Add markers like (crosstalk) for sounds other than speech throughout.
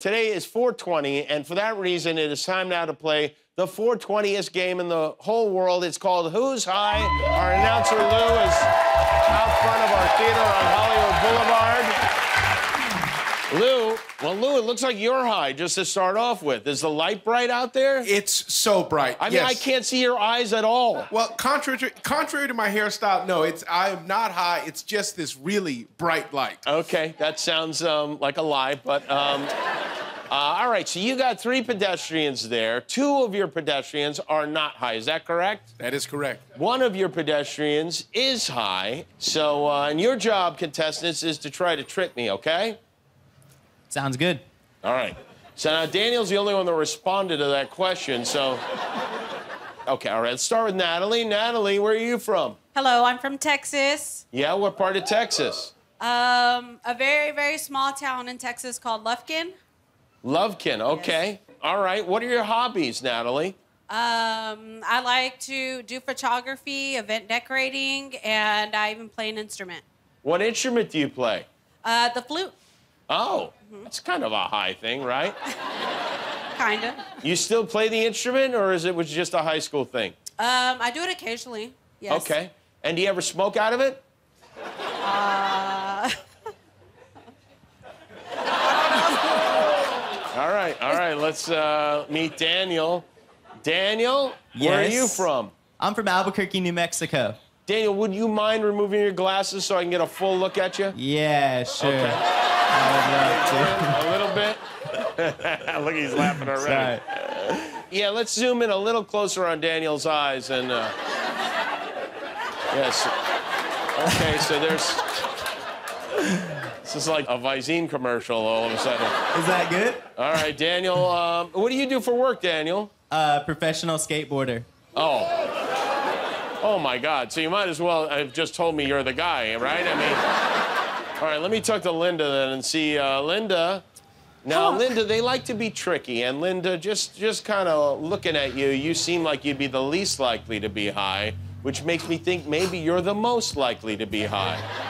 Today is 420, and for that reason, it is time now to play the 420th game in the whole world. It's called Who's High? Our announcer, Lou, is out front of our theater on Hollywood Boulevard. Lou, well, Lou, it looks like you're high just to start off with. Is the light bright out there? It's so bright. I mean. I can't see your eyes at all. Well, contrary to, contrary to my hairstyle, no, it's I am not high. It's just this really bright light. Okay, that sounds um, like a lie, but um, uh, all right. So you got three pedestrians there. Two of your pedestrians are not high. Is that correct? That is correct. One of your pedestrians is high. So, uh, and your job, contestants, is to try to trick me. Okay? Sounds good. All right. So now Daniel's the only one that responded to that question. So, okay. All right. Let's start with Natalie. Natalie, where are you from? Hello, I'm from Texas. Yeah. What part of Texas? Um, a very, very small town in Texas called Lufkin. Lovekin. Okay. All right. What are your hobbies, Natalie? Um, I like to do photography, event decorating, and I even play an instrument. What instrument do you play? Uh, the flute, Oh, that's kind of a high thing, right? (laughs) kinda. You still play the instrument, or is it was just a high school thing? Um, I do it occasionally. Yes. Okay. And do you ever smoke out of it? Uh, All right, all right. Let's uh, meet Daniel. Daniel, where are you from? I'm from Albuquerque, New Mexico. Daniel, would you mind removing your glasses so I can get a full look at you? Yeah, sure. Okay. I (laughs) A little bit. (laughs) look, he's laughing already. Sorry. Yeah, let's zoom in a little closer on Daniel's eyes and. Uh... Yes. Okay, so there's. This is like a Visine commercial all of a sudden. Is that good? All right, Daniel. Um, what do you do for work, Daniel? Uh, professional skateboarder. Oh. Oh my God. So you might as well have just told me you're the guy, right? I mean. All right, let me talk to Linda then and see. Uh, Linda. Now, Hello. Linda, they like to be tricky, and Linda, just just kind of looking at you, you seem like you'd be the least likely to be high, which makes me think maybe you're the most likely to be high.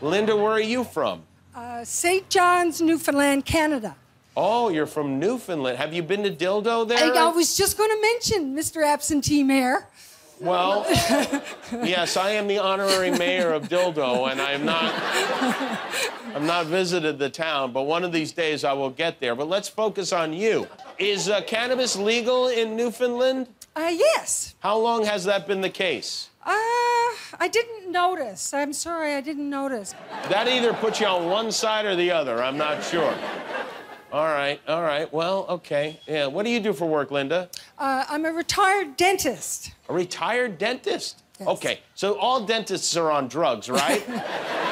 Linda, where are you from? Uh, St. John's, Newfoundland, Canada. Oh, you're from Newfoundland. Have you been to Dildo there? I, I was just going to mention Mr. Absentee Mayor. Well, (laughs) yes, I am the honorary mayor of Dildo, and I am not. I've not visited the town, but one of these days I will get there. But let's focus on you. Is uh, cannabis legal in Newfoundland? Uh, yes. How long has that been the case? Uh, I didn't notice. I'm sorry, I didn't notice. That either puts you on one side or the other. I'm not sure. All right, all right. Well, okay. Yeah. What do you do for work, Linda? Uh, I'm a retired dentist. A retired dentist. Yes. Okay. So all dentists are on drugs, right? (laughs)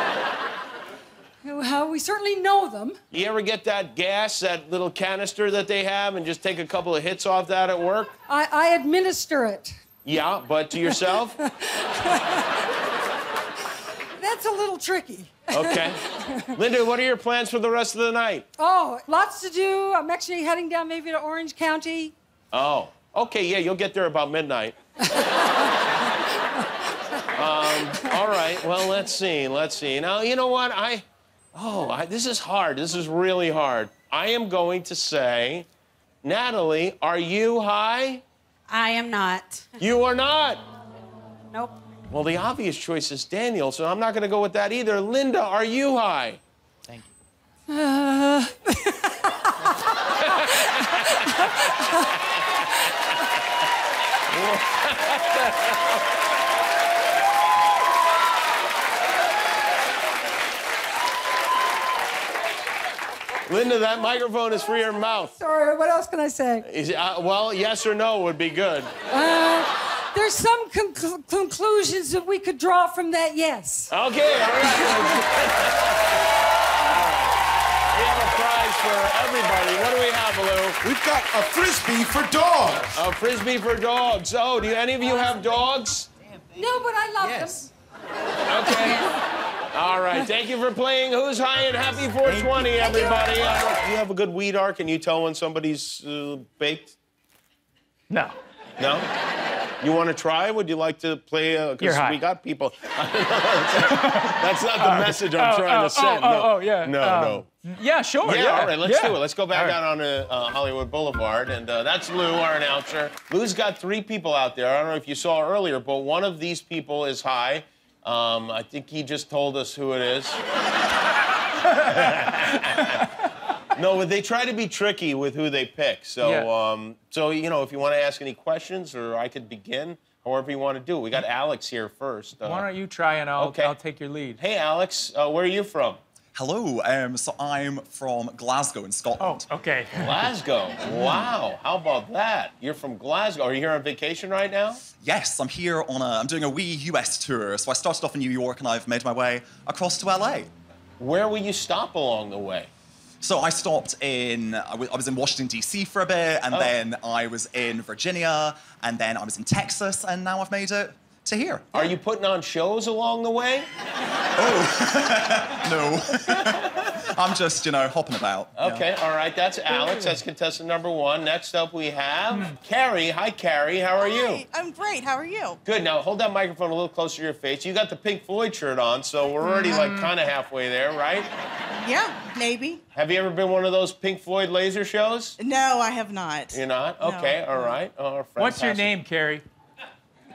Well, we certainly know them. You ever get that gas, that little canister that they have, and just take a couple of hits off that at work? I, I administer it. Yeah, but to yourself? (laughs) That's a little tricky. Okay. (laughs) Linda, what are your plans for the rest of the night? Oh, lots to do. I'm actually heading down maybe to Orange County. Oh, okay, yeah, you'll get there about midnight. (laughs) um, all right, well, let's see, let's see. Now, you know what? I, oh, I, this is hard. This is really hard. I am going to say, Natalie, are you high? I am not. You are not. Nope. Well, the obvious choice is Daniel, so I'm not going to go with that either. Linda, are you high? Thank you. (laughs) (laughs) Linda, that microphone is for your mouth. Sorry, what else can I say? Is, uh, well, yes or no would be good. There's some conclu- conclusions that we could draw from that, yes. Okay, all right. (laughs) we have a prize for everybody. What do we have, Lou? We've got a frisbee for dogs. A frisbee for dogs. Oh, do any of you have dogs? No, but I love Yes. Okay. All right. Thank you for playing Who's High and Happy 420, everybody. Uh, you have a good weed arc. Can you tell when somebody's uh, baked? No. No? You want to try? Would you like to play? Because You're high. we got people. that's, (laughs) not, that's not the message I'm oh, trying oh, to send. oh, no. oh, oh, yeah. No, Um, no. Yeah, sure. Yeah, Yeah, all right, let's yeah. do it. Let's go back All right. out on uh, Hollywood Boulevard. And uh, that's Lou, our announcer. Lou's got three people out there. I don't know if you saw earlier, but one of these people is high. Um, I think he just told us who it is. (laughs) no, but they try to be tricky with who they pick. So, Yeah. um, so you know, if you want to ask any questions, or I could begin, however you want to do. it. We got Alex here first. Uh, Why don't you try and I'll, Okay. I'll take your lead. Hey, Alex, uh, where are you from? Hello, um, so I'm from Glasgow in Scotland. Oh, Scotland. okay. (laughs) Glasgow. Wow. How about that? You're from Glasgow. Are you here on vacation right now? Yes, I'm here on a, I'm doing a wee US tour. So I started off in New York and I've made my way across to LA. Where will you stop along the way? So I stopped in, I I was in Washington, D.C. for a bit, and Oh. then I was in Virginia, and then I was in Texas, and now I've made it to here. Are you putting on shows along the way? Oh, (laughs) no. (laughs) I'm just, you know, hopping about. yeah. Okay, all right. That's Alex. That's contestant number one. Next up, we have Carrie. Hi, Carrie. How are you? I'm great. How are you? Good. Now hold that microphone a little closer to your face. You got the Pink Floyd shirt on, so we're already like mm-hmm. kind of halfway there, right? Yeah, maybe. Have you ever been one of those Pink Floyd laser shows? No, I have not. You're not? Okay, all right. Oh, What's your name, Carrie?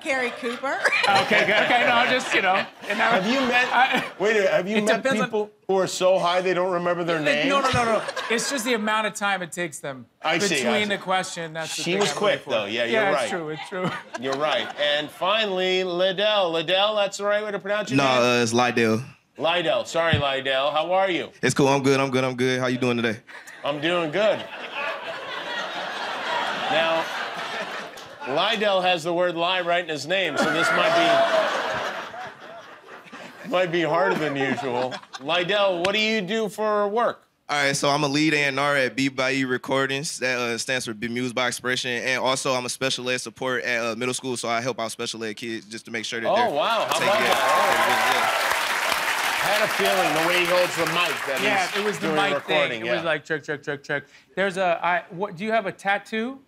Carrie Cooper. (laughs) Okay, good. Okay, no, just, you know. And now, Have you met? I- wait a minute. Have you met depends on- people who are so high they don't remember their name? No, no, no, no. It's just the amount of time it takes them I see, between I see. the question. That's the She thing was I'm quick, for. though. Yeah, you're yeah, right. it's true. It's true. (laughs) You're right. And finally, Liddell. Liddell, that's the right way to pronounce your No, name? uh, it's Lydell. Lydell. Sorry, Lydell. How are you? It's cool. I'm good. I'm good. I'm good. How you doing today? I'm doing good. Now, Lydell has the word lie right in his name, so this might be might be harder than usual. Lydell, what do you do for work? All right, so I'm a lead A&R at B by Recordings. That uh, stands for Bemused by Expression, and also I'm a special ed support at uh, middle school. So I help out special ed kids just to make sure that Oh, they're wow. How taken about care of. that? I had a feeling the way he holds the mic that Yeah, he's it was the mic recording. thing. It yeah. was like check, check, check, check. There's a. I. What? Do you have a tattoo?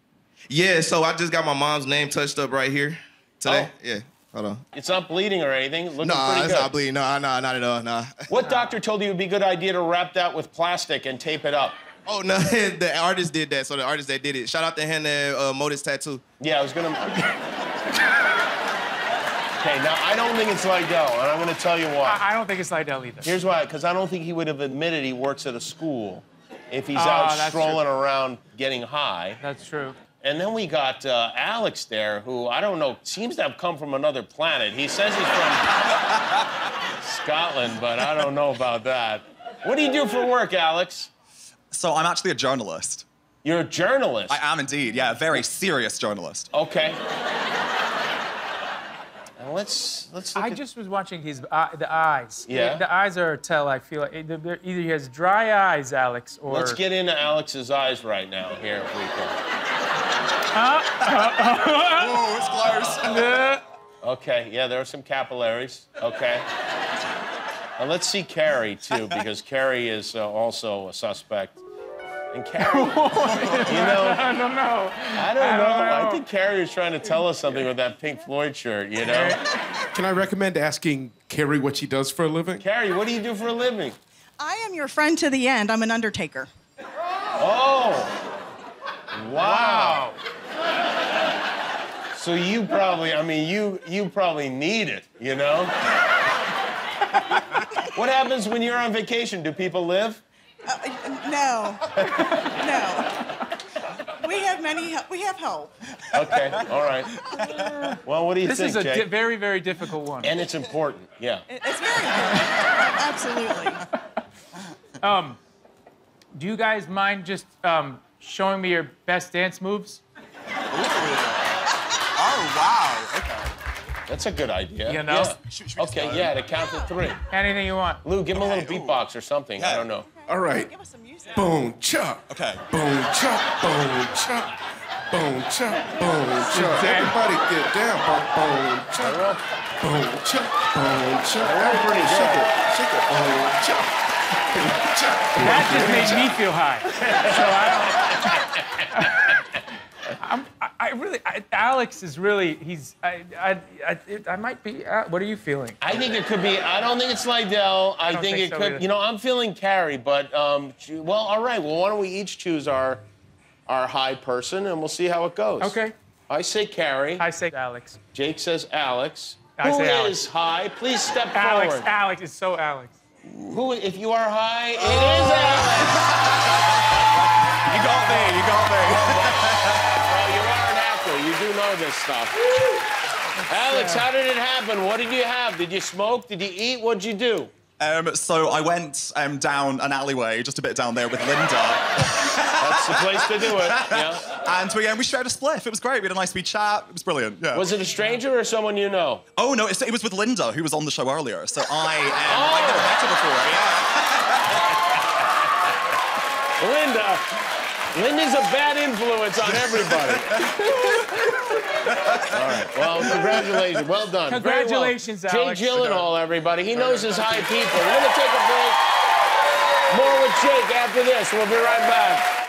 Yeah. yeah, so I just got my mom's name touched up right here today. Oh. Yeah. Hold on. it's not bleeding or anything. It's looking Nah, pretty it's good. not bleeding. No, no, not at all. Nah. What doctor told you it would be a good idea to wrap that with plastic and tape it up? Oh no, (laughs) the artist did that. So the artist that did it. Shout out to him that uh, Modus Tattoo. Yeah, I was gonna. okay, now I don't think it's Lydell, and I'm gonna tell you why. I, I don't think it's Lydell either. Here's why, because I don't think he would have admitted he works at a school if he's Ah, out that's strolling around getting high. That's true. And then we got uh, Alex there, who I don't know, seems to have come from another planet. He says he's from (laughs) Scotland, but I don't know about that. What do you do for work, Alex? So I'm actually a journalist. You're a journalist. I am indeed, yeah, a very serious journalist. Okay. Now let's let's look I at- just was watching his uh, the eyes. Yeah? The eyes are a tell. I feel like either, either he has dry eyes, Alex, or Let's get into Alex's eyes right now here if we can. Oh, it's close. (laughs) Uh, Okay, yeah, there are some capillaries. Okay. And let's see Carrie too, because Carrie is uh, also a suspect. And Carrie, (laughs) you know, I don't know. I don't know. I think Carrie was trying to tell us something with that Pink Floyd shirt. You know, (laughs) Can I recommend asking Carrie what she does for a living? Carrie, what do you do for a living? I am your friend to the end. I'm an undertaker. Oh, wow. So you probably, I mean, you you probably need it, you know? what happens when you're on vacation? Do people live? Uh, no, no. We have many. We have help. Okay, all right. Well, what do you This think, This is a Jake? di- very, very difficult one. and it's important, yeah. It's very important. Absolutely. Um, Do you guys mind just um, showing me your best dance moves? Oh, wow. Okay. That's a good idea. You know? Yeah. Okay, yeah, to count to three. Anything you want. Lou, give him a little Okay, ooh. beatbox or something. I don't know. All right. Give us some music. Boom, chop. Okay. Boom, chop. Boom, chop. Boom, chop. Boom, chop. Damn. Everybody get down. Boom, boom, chop. Boom, chop. Boom, chop. Everybody shake it. Shake it. Boom, chop. Boom, chop. That just made me feel high. So I don't. (laughs) I'm, I, I, really, I, Alex is really, he's, I, I, I, it, I might be, uh, what are you feeling? I think it could be. I don't think it's Lydell. I, don't think, think it so could. either. You know, I'm feeling Carrie, but um, well, all right. Well, why don't we each choose our our high person, and we'll see how it goes. Okay. I say Carrie. I say Alex. Jake says Alex. I Who say Alex. is high? Please step Alex, forward. Alex Alex is so Alex. Who, if you are high, it is Alex. You got me. You got me. (laughs) this stuff. Alex, how did it happen? What did you have? Did you smoke? Did you eat? What'd you do? Um, so I went um, down an alleyway, just a bit down there with Linda, (laughs) That's the place to do it. Yeah. and we, um, we shared a spliff. It was great. We had a nice wee chat. It was brilliant. Yeah. Was it a stranger or someone you know? Oh no, it was with Linda, who was on the show earlier. So I, um, I've never met her before. Yeah. (laughs) Linda. Linda's a bad influence it's on everybody. (laughs) All right. Well, congratulations. Well done. Congratulations, well. Alex. Jake Gyllenhaal, everybody. He knows his high people. We're going to take a break. More with Jake after this. We'll be right back.